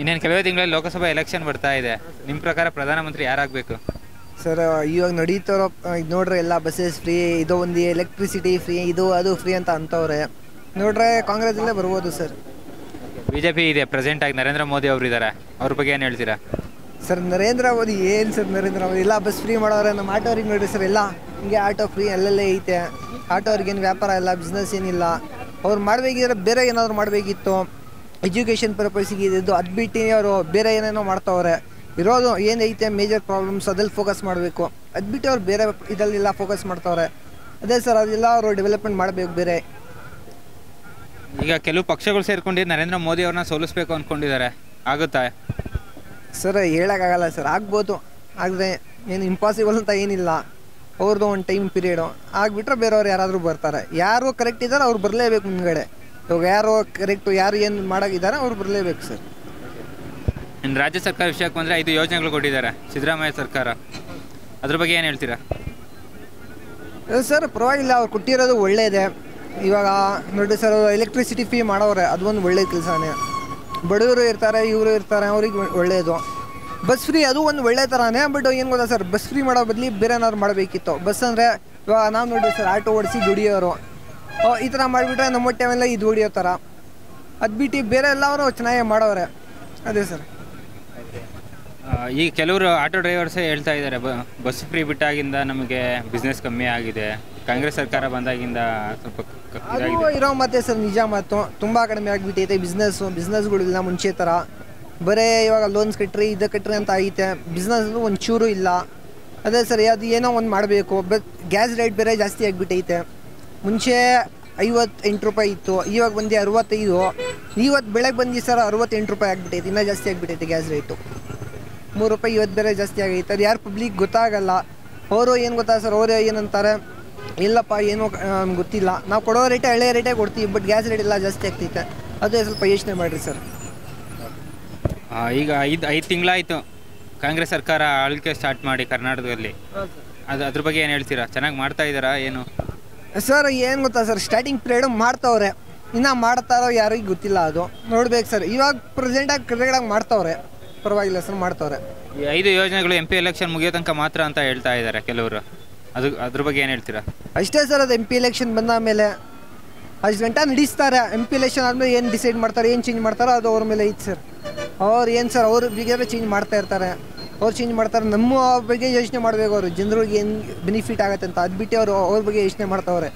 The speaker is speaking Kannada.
ಇನ್ನೇನು ಕೆಲವೇ ತಿಂಗಳಲ್ಲಿ ಲೋಕಸಭಾ ಎಲೆಕ್ಷನ್ ಬರ್ತಾ ಇದೆ. ನಿಮ್ಮ ಪ್ರಕಾರ ಪ್ರಧಾನಮಂತ್ರಿ ಯಾರಾಗಬೇಕು? ಸರ್ ಇವಾಗ ನಡೀತಾರೋ ಇದು ನೋಡ್ರೆ ಎಲ್ಲ ಬಸ್ಸಸ್ ಫ್ರೀ ಇದು ಒಂದು ಎಲೆಕ್ಟ್ರಿಸಿಟಿ ಫ್ರೀ ಇದು ಅದು ಫ್ರೀ ಅಂತ ಅಂತವ್ರೆ. ನೋಡ್ರೆ ಕಾಂಗ್ರೆಸ್ಸಲ್ಲೇ ಬರ್ಬೋದು ಸರ್. ಬಿ ಜೆ ಪಿ ಇದೆ ಪ್ರೆಸೆಂಟ್ ಆಗಿ ನರೇಂದ್ರ ಮೋದಿ ಅವರು ಇದ್ದಾರೆ ಅವ್ರ ಬಗ್ಗೆ ಏನು ಹೇಳ್ತೀರಾ? ಸರ್ ನರೇಂದ್ರ ಮೋದಿ ಏನು ಸರ್ ನರೇಂದ್ರ ಮೋದಿ? ಎಲ್ಲ ಬಸ್ ಫ್ರೀ ಮಾಡೋರೆ ನಮ್ಮ ಆಟೋರಿಗೆ ನೋಡ್ರಿ ಸರ್ ಎಲ್ಲ. ಹಿಂಗೆ ಆಟೋ ಫ್ರೀ ಅಲ್ಲಲ್ಲೇ ಐತೆ. ಆಟೋವ್ರಿಗೇನು ವ್ಯಾಪಾರ ಇಲ್ಲ ಬಿಸ್ನೆಸ್ ಏನಿಲ್ಲ. ಅವ್ರು ಮಾಡಬೇಕಿದ್ರೆ ಬೇರೆ ಏನಾದರೂ ಮಾಡಬೇಕಿತ್ತು. ಎಜುಕೇಷನ್ ಪರ್ಪಸ್ಗೆ ಇದ್ದು ಅದು ಬಿಟ್ಟು ಅವರು ಬೇರೆ ಏನೇನೋ ಮಾಡ್ತಾವ್ರೆ. ಇರೋದು ಏನೈತೆ ಮೇಜರ್ ಪ್ರಾಬ್ಲಮ್ಸ್ ಅದ್ರಲ್ಲಿ ಫೋಕಸ್ ಮಾಡಬೇಕು. ಅದು ಬಿಟ್ಟು ಅವ್ರು ಬೇರೆ ಇದರಲ್ಲೆಲ್ಲ ಫೋಕಸ್ ಮಾಡ್ತಾವ್ರೆ. ಅದೇ ಸರ್ ಅದೆಲ್ಲ ಅವರು ಡೆವಲಪ್ಮೆಂಟ್ ಮಾಡಬೇಕು ಬೇರೆ. ಈಗ ಕೆಲವು ಪಕ್ಷಗಳು ಸೇರ್ಕೊಂಡು ನರೇಂದ್ರ ಮೋದಿ ಅವ್ರನ್ನ ಸೋಲಿಸ್ಬೇಕು ಅಂದ್ಕೊಂಡಿದ್ದಾರೆ ಆಗುತ್ತಾ? ಸರ್ ಹೇಳೋಕ್ಕಾಗಲ್ಲ ಸರ್ ಆಗ್ಬೋದು. ಆದರೆ ಏನು ಇಂಪಾಸಿಬಲ್ ಅಂತ ಏನಿಲ್ಲ. ಅವ್ರದ್ದು ಒಂದು ಟೈಮ್ ಪೀರಿಯಡು ಆಗಿಬಿಟ್ರೆ ಬೇರೆಯವ್ರು ಯಾರಾದರೂ ಬರ್ತಾರೆ. ಯಾರು ಕರೆಕ್ಟ್ ಇದ್ದಾರೆ ಅವ್ರು ಬರಲೇಬೇಕು ಮುಂದ್ಗಡೆ. ಇವಾಗ ಯಾರು ಕರೆಕ್ಟ್ ಯಾರು ಏನು ಮಾಡೋಕ್ಕಿದ್ದಾರೆ ಅವ್ರು ಬರಲೇಬೇಕು ಸರ್. ಇನ್ನು ರಾಜ್ಯ ಸರ್ಕಾರ ವಿಷಯಕ್ಕೆ ಬಂದರೆ ಐದು ಯೋಜನೆಗಳು ಕೊಟ್ಟಿದ್ದಾರೆ ಸಿದ್ದರಾಮಯ್ಯ ಸರ್ಕಾರ. ಅದ್ರ ಬಗ್ಗೆ ಏನು ಹೇಳ್ತೀರಾ? ಸರ್ ಪರವಾಗಿಲ್ಲ ಅವ್ರು ಕೊಟ್ಟಿರೋದು ಒಳ್ಳೆಯದೇ ಇವಾಗ ನೋಡಿ ಸರ್ ಎಲೆಕ್ಟ್ರಿಸಿಟಿ ಫೀ ಮಾಡೋರೆ ಅದು ಒಂದು ಒಳ್ಳೆ ಕೆಲಸನೇ. ಬಡವರು ಇರ್ತಾರೆ ಇವರು ಇರ್ತಾರೆ ಅವ್ರಿಗೆ ಒಳ್ಳೆಯದು ಬಸ್ ಫ್ರೀ ಅದು ಒಂದು ಒಳ್ಳೆ ಥರನೇ ಬಟ್ ಏನು ಗೊತ್ತಾ ಸರ್ ಬಸ್ ಫ್ರೀ ಮಾಡೋ ಬದಲಿ ಬೇರೆ ಏನಾದ್ರು ಮಾಡಬೇಕಿತ್ತು. ಬಸ್ ಅಂದರೆ ಇವಾಗ ನಾವು ನೋಡಿ ಸರ್ ಆಟೋ ಓಡಿಸಿ ದುಡಿಯೋರು. ಈ ಥರ ಮಾಡಿಬಿಟ್ರೆ ನಮ್ಮ ಹೊಟ್ಟೆಮೆಲ್ಲ ಇದು ಹೊಡಿಯೋ ಥರ ಅದು ಬಿಟ್ಟು ಬೇರೆ ಎಲ್ಲವರು ಚೆನ್ನಾಗಿ ಮಾಡೋರೆ ಅದೇ ಸರ್. ಈ ಕೆಲವರು ಆಟೋ ಡ್ರೈವರ್ಸೇ ಹೇಳ್ತಾ ಇದ್ದಾರೆ ಬಸ್ ಫ್ರೀ ಬಿಟ್ಟಾಗಿಂದ ನಮಗೆ ಬಿಸ್ನೆಸ್ ಕಮ್ಮಿ ಆಗಿದೆ. ಕಾಂಗ್ರೆಸ್ ಸರ್ಕಾರ ಬಂದಾಗಿಂದ ಸ್ವಲ್ಪ ಇರೋ ಮತ್ತೆ ಸರ್ ನಿಜ ಮಾತು. ತುಂಬ ಕಡಿಮೆ ಆಗಿಬಿಟ್ಟೈತೆ ಬಿಸ್ನೆಸ್ಸು ಬಿಸ್ನೆಸ್ಗಳಿಲ್ಲ ಮುಂಚೆ ಥರ ಬರೇ ಇವಾಗ ಲೋನ್ಸ್ ಕಟ್ಟ್ರಿ ಇದು ಕಟ್ಟ್ರಿ ಅಂತ ಐತೆ. ಬಿಸ್ನೆಸ್ ಒಂಚೂರು ಇಲ್ಲ. ಅದೇ ಸರಿ ಅದು ಏನೋ ಒಂದು ಮಾಡಬೇಕು. ಬಟ್ ಗ್ಯಾಸ್ ರೇಟ್ ಬೇರೆ ಜಾಸ್ತಿ ಆಗಿಬಿಟ್ಟೈತೆ. ಮುಂಚೆ ಐವತ್ತೆಂಟು ರೂಪಾಯಿ ಇತ್ತು ಇವಾಗ ಬಂದು ಅರವತ್ತೈದು. ಇವತ್ತು ಬೆಳಗ್ಗೆ ಬಂದು ಸರ್ ಅರವತ್ತೆಂಟು ರೂಪಾಯಿ ಆಗಿಬಿಟ್ಟೈತೆ ಇನ್ನೂ ಜಾಸ್ತಿ ಆಗಿಬಿಟ್ಟೈತೆ ಗ್ಯಾಸ್ ರೇಟು ಮೂರು ರೂಪಾಯಿ ಇವತ್ತು ಬೇರೆ ಜಾಸ್ತಿ ಆಗೈತೆ. ಅದು ಯಾರು ಪಬ್ಲಿಕ್ ಗೊತ್ತಾಗಲ್ಲ. ಅವರು ಏನು ಗೊತ್ತಾ ಸರ್ ಅವರು ಏನಂತಾರೆ ಇಲ್ಲಪ್ಪ ಏನು ಗೊತ್ತಿಲ್ಲ. ನಾವು ಕೊಡೋ ರೇಟೇ ಹಳೆಯ ರೇಟೇ ಕೊಡ್ತೀವಿ ಬಟ್ ಗ್ಯಾಸ್ ರೇಟ್ ಎಲ್ಲ ಜಾಸ್ತಿ ಆಗ್ತೈತೆ. ಅದು ಸ್ವಲ್ಪ ಯೋಚನೆ ಮಾಡಿರಿ ಸರ್. ಈಗ ಐದು ಐದು ತಿಂಗಳಾಯಿತು. ಕಾಂಗ್ರೆಸ್ ಸರ್ಕಾರ ಆಳ್ವಿಕೆ ಸ್ಟಾರ್ಟ್ ಮಾಡಿ ಕರ್ನಾಟಕದಲ್ಲಿ. ಅದು ಅದ್ರ ಬಗ್ಗೆ ಏನು ಹೇಳ್ತೀರಾ? ಚೆನ್ನಾಗಿ ಮಾಡ್ತಾ ಇದ್ದಾರಾ ಏನು? ಸರ್ ಏನು ಗೊತ್ತಾ ಸರ್ ಸ್ಟಾರ್ಟಿಂಗ್ ಪೀರಿಯಡ್ ಮಾಡ್ತಾವ್ರೆ. ಇನ್ನು ಮಾಡ್ತಾರೋ ಯಾರಿಗೂ ಗೊತ್ತಿಲ್ಲ ಅದು. ನೋಡ್ಬೇಕು ಸರ್ ಇವಾಗ ಪ್ರೆಸೆಂಟಾಗಿ ಕ್ರಿಕೆಟಾಗಿ ಮಾಡ್ತಾವ್ರೆ. ಪರವಾಗಿಲ್ಲ ಸರ್ ಮಾಡ್ತಾವ್ರೆ. ಈ ಐದು ಯೋಜನೆಗಳು ಎಂ ಪಿ ಎಲೆಕ್ಷನ್ ಮುಗಿಯೋ ತನಕ ಮಾತ್ರ ಅಂತ ಹೇಳ್ತಾ ಇದ್ದಾರೆ ಕೆಲವರು. ಅದು ಅದ್ರ ಬಗ್ಗೆ ಏನು ಹೇಳ್ತೀರಾ? ಅಷ್ಟೇ ಸರ್ ಅದು ಎಂ ಪಿ ಎಲೆಕ್ಷನ್ ಬಂದ ಮೇಲೆ. ಅಷ್ಟು ಗಂಟೆ ನಡೆಸ್ತಾರೆ. ಎಂ ಪಿ ಎಲೆಕ್ಷನ್ ಆದಮೇಲೆ ಏನು ಡಿಸೈಡ್ ಮಾಡ್ತಾರೆ ಏನು ಚೇಂಜ್ ಮಾಡ್ತಾರೋ ಅದು ಅವ್ರ ಮೇಲೆ ಐತೆ ಸರ್. ಅವ್ರು ಏನು ಸರ್ ಅವ್ರು ಬಿಗಿದ್ರೆ ಚೇಂಜ್ ಮಾಡ್ತಾ ಇರ್ತಾರೆ. ಅವ್ರು ಚೇಂಜ್ ಮಾಡ್ತಾರೆ, ನಮ್ಮ ಬಗ್ಗೆ ಯೋಚನೆ ಮಾಡಬೇಕು ಅವರು. ಜನರಿಗೆ ಏನು ಬೆನಿಫಿಟ್ ಆಗುತ್ತೆ ಅಂತ ಅದು ಬಿಟ್ಟು ಅವರು ಅವ್ರ ಬಗ್ಗೆ ಯೋಚನೆ ಮಾಡ್ತಾವ್ರೆ.